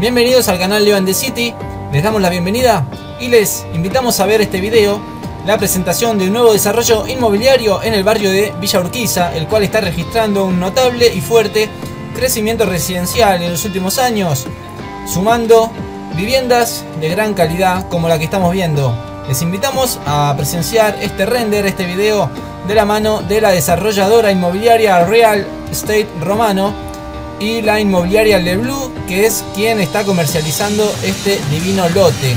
Bienvenidos al canal Levan the City, les damos la bienvenida y les invitamos a ver este video, la presentación de un nuevo desarrollo inmobiliario en el barrio de Villa Urquiza, el cual está registrando un notable y fuerte crecimiento residencial en los últimos años, sumando viviendas de gran calidad como la que estamos viendo. Les invitamos a presenciar este render, este video de la mano de la desarrolladora inmobiliaria Real Estate Romano y la inmobiliaria Le Blue, que es quien está comercializando este divino lote.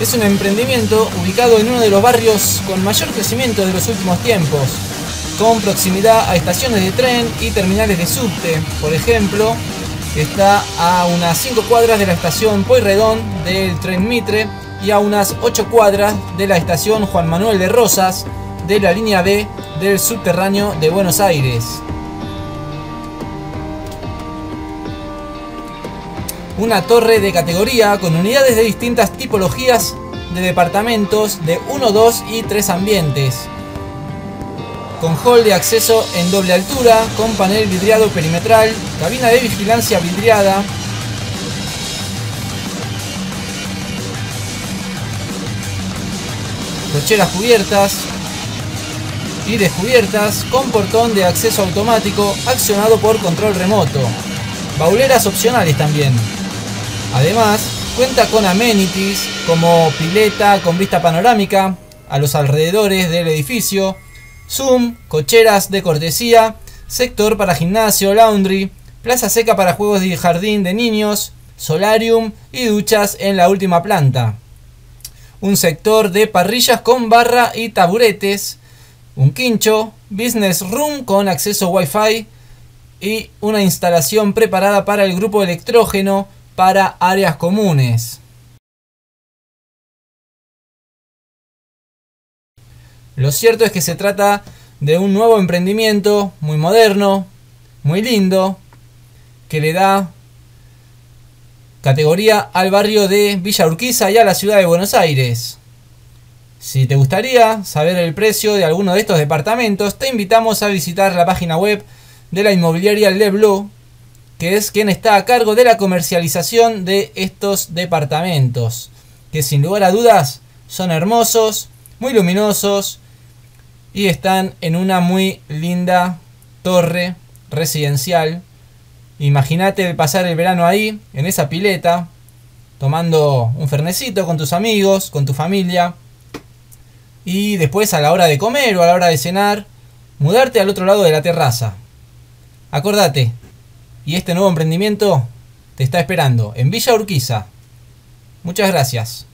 Es un emprendimiento ubicado en uno de los barrios con mayor crecimiento de los últimos tiempos, con proximidad a estaciones de tren y terminales de subte. Por ejemplo, está a unas 5 cuadras de la estación Pueyrredón del tren Mitre y a unas 8 cuadras de la estación Juan Manuel de Rosas de la línea B del subterráneo de Buenos Aires. Una torre de categoría con unidades de distintas tipologías de departamentos de 1, 2 y 3 ambientes. Con hall de acceso en doble altura, con panel vidriado perimetral, cabina de vigilancia vidriada, cocheras cubiertas, y descubiertas con portón de acceso automático accionado por control remoto. Bauleras opcionales también. Además, cuenta con amenities como pileta con vista panorámica a los alrededores del edificio, Zoom, cocheras de cortesía, sector para gimnasio, laundry, plaza seca para juegos de jardín de niños, solarium y duchas en la última planta. Un sector de parrillas con barra y taburetes, un quincho, business room con acceso wifi y una instalación preparada para el grupo electrógeno para áreas comunes. Lo cierto es que se trata de un nuevo emprendimiento muy moderno, muy lindo, que le da categoría al barrio de Villa Urquiza y a la ciudad de Buenos Aires. Si te gustaría saber el precio de alguno de estos departamentos, te invitamos a visitar la página web de la inmobiliaria Leblo, que es quien está a cargo de la comercialización de estos departamentos, que sin lugar a dudas son hermosos, muy luminosos y están en una muy linda torre residencial. Imagínate pasar el verano ahí, en esa pileta, tomando un fernecito con tus amigos, con tu familia y después a la hora de comer o a la hora de cenar, mudarte al otro lado de la terraza. Acordate, y este nuevo emprendimiento te está esperando en Villa Urquiza. Muchas gracias.